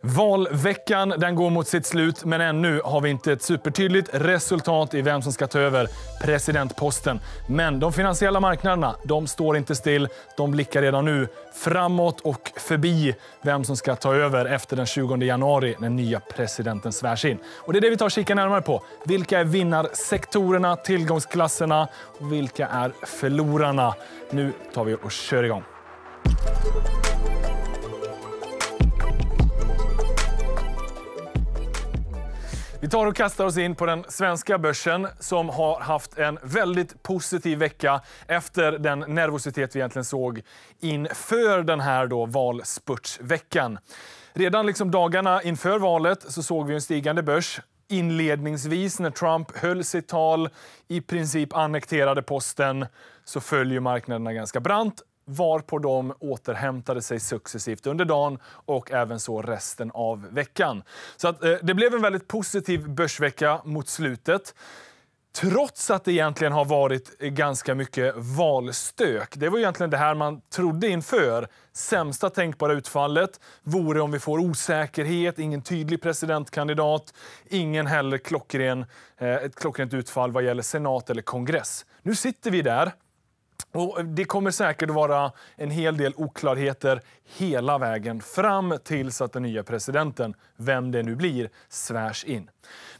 Valveckan den går mot sitt slut, men ännu har vi inte ett supertydligt resultat i vem som ska ta över presidentposten. Men de finansiella marknaderna de står inte still. De blickar redan nu framåt och förbi vem som ska ta över efter den 20 januari när nya presidenten svärs in. Och det är det vi tar och kikar närmare på. Vilka är vinnarsektorerna, tillgångsklasserna och vilka är förlorarna? Nu tar vi och kör igång. Vi tar och kastar oss in på den svenska börsen som har haft en väldigt positiv vecka efter den nervositet vi egentligen såg inför den här då valspurtsveckan. Redan liksom dagarna inför valet så såg vi en stigande börs inledningsvis när Trump höll sitt tal, i princip annekterade posten, så följer marknaderna ganska brant varpå de återhämtade sig successivt under dagen och även så resten av veckan. Så att, eh, det blev en väldigt positiv börsvecka mot slutet. Trots att det egentligen har varit eh, ganska mycket valstök. Det var egentligen det här man trodde inför. Sämsta tänkbara utfallet vore om vi får osäkerhet, ingen tydlig presidentkandidat, ingen heller klockren, eh, ett klockrent utfall vad gäller senat eller kongress. Nu sitter vi där och det kommer säkert vara en hel del oklarheter hela vägen fram tills att den nya presidenten, vem det nu blir, svärs in.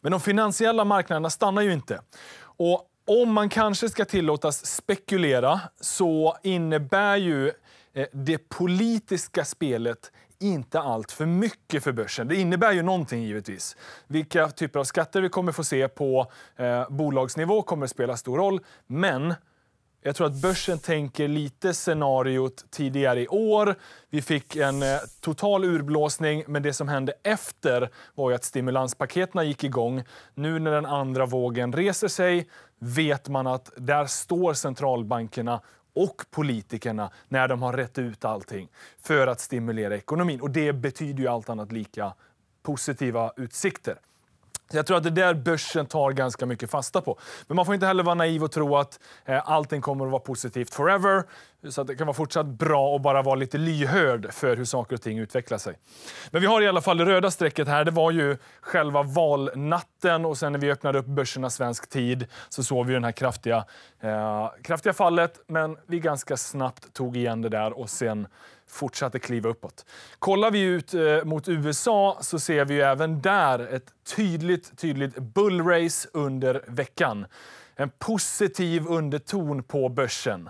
Men de finansiella marknaderna stannar ju inte. Och om man kanske ska tillåtas spekulera så innebär ju eh, det politiska spelet inte allt för mycket för börsen. Det innebär ju någonting givetvis. Vilka typer av skatter vi kommer få se på eh, bolagsnivå kommer att spela stor roll. Men jag tror att börsen tänker lite scenariot tidigare i år. Vi fick en eh, total urblåsning, men det som hände efter var ju att stimulanspaketen gick igång. Nu när den andra vågen reser sig vet man att där står centralbankerna och politikerna när de har rätt ut allting för att stimulera ekonomin. Och det betyder ju allt annat lika positiva utsikter. Jag tror att det där börsen tar ganska mycket fasta på. Men man får inte heller vara naiv och tro att eh, allting kommer att vara positivt forever. Så att det kan vara fortsatt bra att bara vara lite lyhörd för hur saker och ting utvecklar sig. Men vi har i alla fall det röda strecket här. Det var ju själva valnatten och sen när vi öppnade upp börserna svensk tid så såg vi den här kraftiga, eh, kraftiga fallet. Men vi ganska snabbt tog igen det där och sen fortsatte kliva uppåt. Kollar vi ut eh, mot USA så ser vi även där ett tydligt, tydligt bullrace under veckan. En positiv underton på börsen.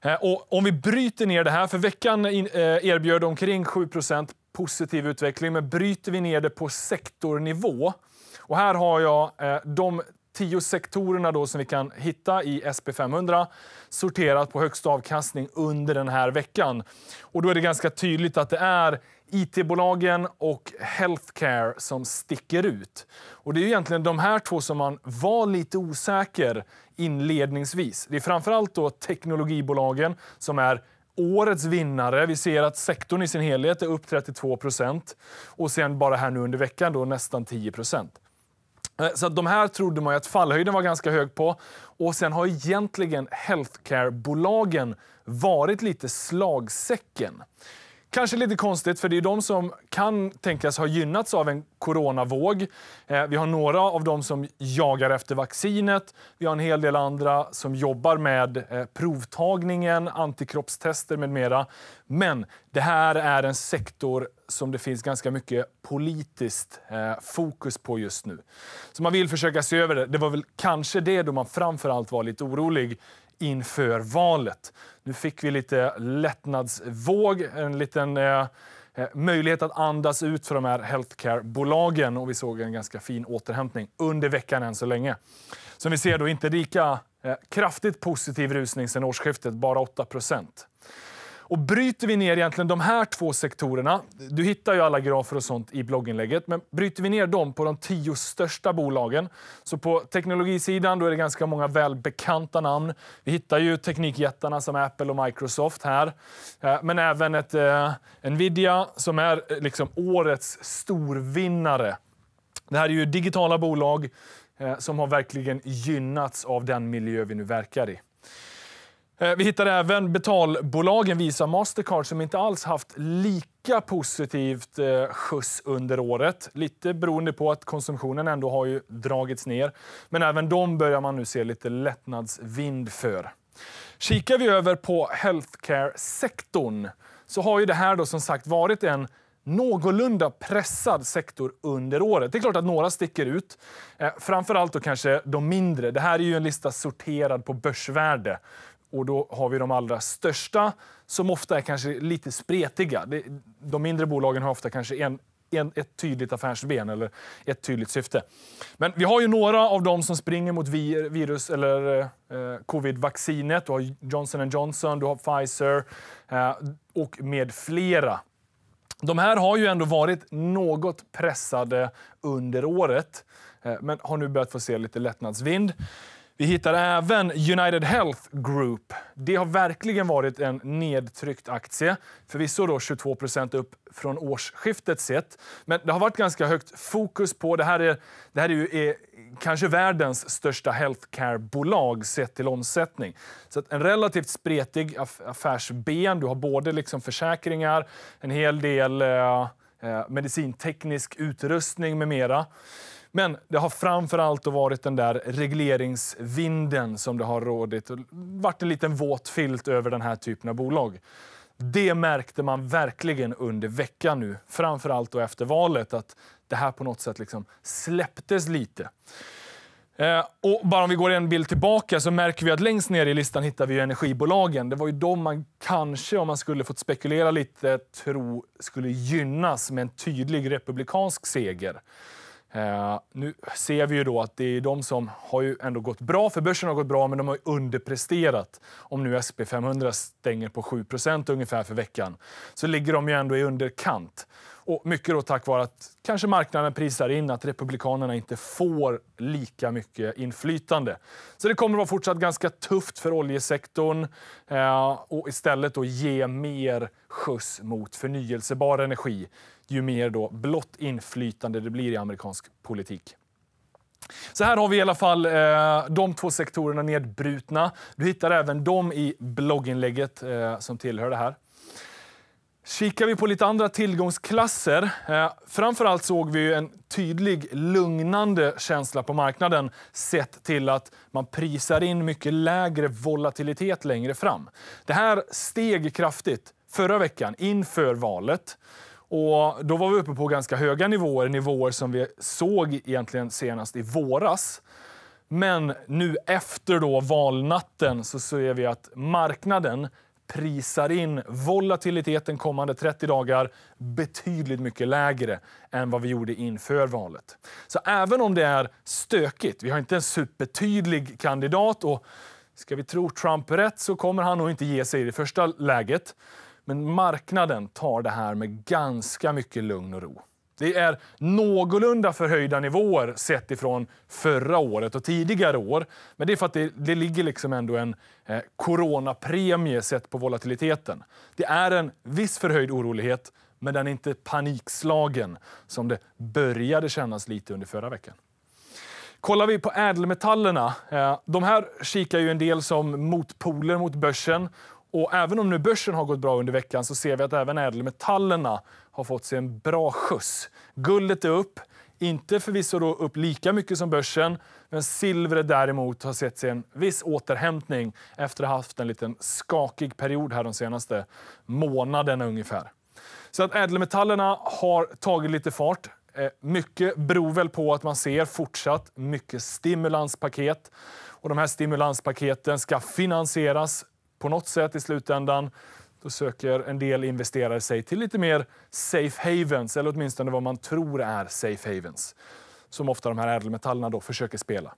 Eh, och om vi bryter ner det här, för veckan in, eh, erbjöd omkring 7% positiv utveckling, men bryter vi ner det på sektornivå och här har jag eh, de tio sektorerna då som vi kan hitta i SP500 sorterat på högsta avkastning under den här veckan. Och då är det ganska tydligt att det är IT-bolagen och healthcare som sticker ut. Och det är egentligen de här två som man var lite osäker inledningsvis. Det är framförallt då teknologibolagen som är årets vinnare. Vi ser att sektorn i sin helhet är upp 32% och sen bara här nu under veckan då nästan 10 Eh, Eh, så de här trodde man att fallhöjden var ganska hög på. Och sen har egentligen healthcare-bolagen varit lite slagsäcken. Kanske lite konstigt, för det är de som kan tänkas ha gynnats av en coronavåg. Eh, vi har några av dem som jagar efter vaccinet. Vi har en hel del andra som jobbar med eh, provtagningen, antikroppstester med mera. Men det här är en sektor som det finns ganska mycket politiskt eh, fokus på just nu. Så man vill försöka se över det. Det var väl kanske det då man framför allt var lite orolig inför valet. Nu fick vi lite lättnadsvåg, en liten eh, eh, möjlighet att andas ut för de här healthcare-bolagen och vi såg en ganska fin återhämtning under veckan än så länge. Som vi ser då inte lika eh, kraftigt positiv rusning sedan årsskiftet, bara 8 procent. Och bryter vi ner egentligen de här två sektorerna, du hittar ju alla grafer och sånt i blogginlägget, men bryter vi ner dem på de tio största bolagen, så på teknologisidan då är det ganska många välbekanta namn. Vi hittar ju teknikjättarna som Apple och Microsoft här, eh, men även ett eh, Nvidia som är eh, liksom årets storvinnare. Det här är ju digitala bolag eh, som har verkligen gynnats av den miljö vi nu verkar i. Eh, vi hittar även betalbolagen Visa Mastercard som inte alls haft lika positivt eh, skjuts under året. Lite beroende på att konsumtionen ändå har ju dragits ner. Men även de börjar man nu se lite lättnadsvind för. Kikar vi över på healthcare-sektorn så har ju det här då som sagt varit en någorlunda pressad sektor under året. Det är klart att några sticker ut. Eh, framförallt då kanske de mindre. Det här är ju en lista sorterad på börsvärde. Och då har vi de allra största som ofta är kanske lite spretiga. De mindre bolagen har ofta kanske en, en, ett tydligt affärsben eller ett tydligt syfte. Men vi har ju några av dem som springer mot virus eller eh, covid-vaccinet. Du har Johnson Johnson, du har Pfizer eh, och med flera. De här har ju ändå varit något pressade under året, eh, men har nu börjat få se lite lättnadsvind. Vi hittar även United Health Group. Det har verkligen varit en nedtryckt aktie. Förvisso då 22% upp från årsskiftet sett. Men det har varit ganska högt fokus på... Det här är, det här är ju är kanske världens största healthcare-bolag sett till omsättning. Så en relativt spretig affärsben. Du har både liksom försäkringar, en hel del eh, eh medicinteknisk utrustning med mera. Men det har framför allt varit den där regleringsvinden som det har rådit. Det varit en liten våt filt över den här typen av bolag. Det märkte man verkligen under veckan nu, framför allt då efter valet, att det här på något sätt liksom släpptes lite. Eh, och bara om vi går en bild tillbaka så märker vi att längst ner i listan hittar vi energibolagen. Det var ju de man kanske, om man skulle fått spekulera lite, tro skulle gynnas med en tydlig republikansk seger. Eh, nu ser vi ju då att det är de som har ju ändå gått bra, för börsen har gått bra, men de har underpresterat. Om nu SP500 stänger på 7% ungefär för veckan, så ligger de ju ändå i underkant. Och mycket då tack vare att kanske marknaden prisar in att Republikanerna inte får lika mycket inflytande. Så det kommer att vara fortsatt ganska tufft för oljesektorn eh, och istället då ge mer skjuts mot förnyelsebar energi ju mer då blått inflytande det blir i amerikansk politik. Så här har vi i alla fall eh, de två sektorerna nedbrutna. Du hittar även dem i blogginlägget eh, som tillhör det här. Kikar vi på lite andra tillgångsklasser, eh, framförallt såg vi en tydlig lugnande känsla på marknaden sett till att man prisar in mycket lägre volatilitet längre fram. Det här steg kraftigt förra veckan inför valet. Och då var vi uppe på ganska höga nivåer, nivåer som vi såg egentligen senast i våras. Men nu efter då valnatten så ser vi att marknaden prisar in volatiliteten kommande 30 dagar betydligt mycket lägre än vad vi gjorde inför valet. Så även om det är stökigt, vi har inte en supertydlig kandidat och ska vi tro Trump rätt så kommer han nog inte ge sig i det första läget. Men marknaden tar det här med ganska mycket lugn och ro. Det är någorlunda förhöjda nivåer sett ifrån förra året och tidigare år. Men det är för att det, det ligger liksom ändå en eh, coronapremie sett på volatiliteten. Det är en viss förhöjd orolighet, men den är inte panikslagen som det började kännas lite under förra veckan. Kollar vi på ädelmetallerna, eh, de här kikar ju en del som motpoler mot börsen och även om nu börsen har gått bra under veckan så ser vi att även ädelmetallerna har fått sig en bra skjuts. Guldet är upp, inte förvisso då upp lika mycket som börsen, men silvret däremot har sett sig en viss återhämtning efter att ha haft en liten skakig period här de senaste månaderna ungefär. Så att ädelmetallerna har tagit lite fart. Eh, mycket beror väl på att man ser fortsatt mycket stimulanspaket. Och de här stimulanspaketen ska finansieras på något sätt i slutändan. Då söker en del investerare sig till lite mer safe havens, eller åtminstone vad man tror är safe havens. Som ofta de här ädelmetallerna då försöker spela.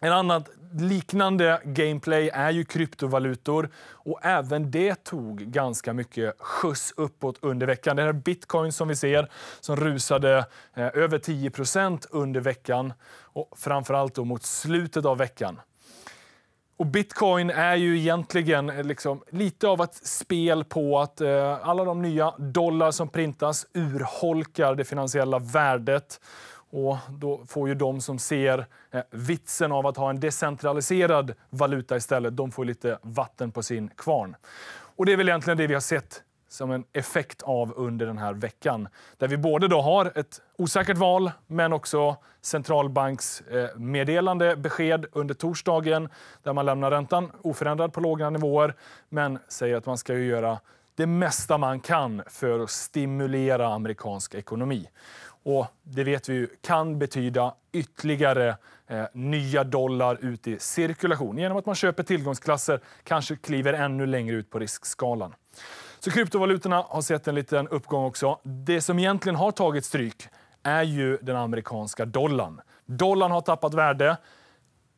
En annan liknande gameplay är ju kryptovalutor och även det tog ganska mycket skjuts uppåt under veckan. Det här bitcoin som vi ser som rusade eh, över 10% under veckan och framförallt då mot slutet av veckan. Och bitcoin är ju egentligen eh, liksom lite av ett spel på att eh, alla de nya dollar som printas urholkar det finansiella värdet. Och då får ju de som ser eh, vitsen av att ha en decentraliserad valuta istället, de får lite vatten på sin kvarn. Och det är väl egentligen det vi har sett som en effekt av under den här veckan. Där vi både då har ett osäkert val, men också centralbanksmeddelande eh, besked under torsdagen där man lämnar räntan oförändrad på låga nivåer, men säger att man ska göra det mesta man kan för att stimulera amerikansk ekonomi. Och det vet vi ju kan betyda ytterligare eh, nya dollar ut i cirkulation genom att man köper tillgångsklasser, kanske kliver ännu längre ut på riskskalan. Så kryptovalutorna har sett en liten uppgång också. Det som egentligen har tagit stryk är ju den amerikanska dollarn. Dollarn har tappat värde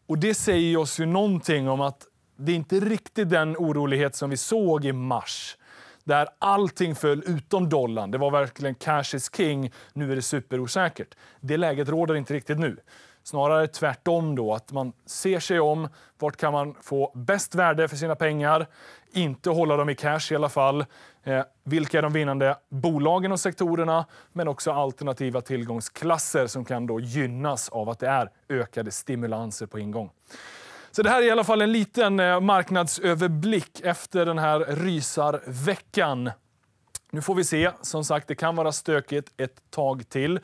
och det säger oss ju någonting om att det är inte riktigt den orolighet som vi såg i mars där allting föll utom dollarn. Det var verkligen cash is king. Nu är det superosäkert. Det läget råder inte riktigt nu. Snarare tvärtom då, att man ser sig om. Vart kan man få bäst värde för sina pengar? Inte hålla dem i cash i alla fall. Eh, vilka är de vinnande bolagen och sektorerna? Men också alternativa tillgångsklasser som kan då gynnas av att det är ökade stimulanser på ingång. Så det här är i alla fall en liten eh, marknadsöverblick efter den här rysarveckan. Nu får vi se. Som sagt, det kan vara stökigt ett tag till.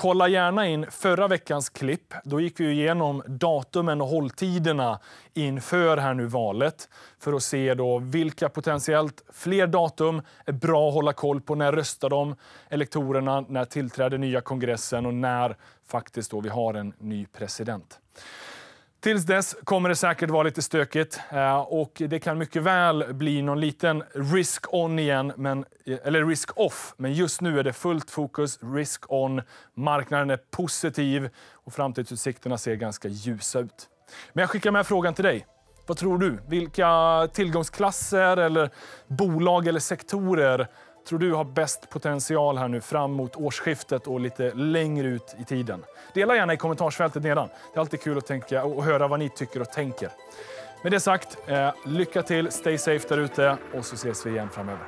Kolla gärna in förra veckans klipp. Då gick vi igenom datumen och hålltiderna inför här nu valet för att se då vilka potentiellt fler datum är bra att hålla koll på. När röstar de elektorerna? När tillträder nya kongressen och när faktiskt då vi har en ny president? Tills dess kommer det säkert vara lite stökigt eh, och det kan mycket väl bli någon liten risk on igen, men, eller risk off. Men just nu är det fullt fokus, risk on. Marknaden är positiv och framtidsutsikterna ser ganska ljusa ut. Men jag skickar med frågan till dig. Vad tror du? Vilka tillgångsklasser eller bolag eller sektorer tror du har bäst potential här nu fram mot årsskiftet och lite längre ut i tiden? Dela gärna i kommentarsfältet nedan. Det är alltid kul att tänka och höra vad ni tycker och tänker. Med det sagt, eh, lycka till, stay safe där ute och så ses vi igen framöver.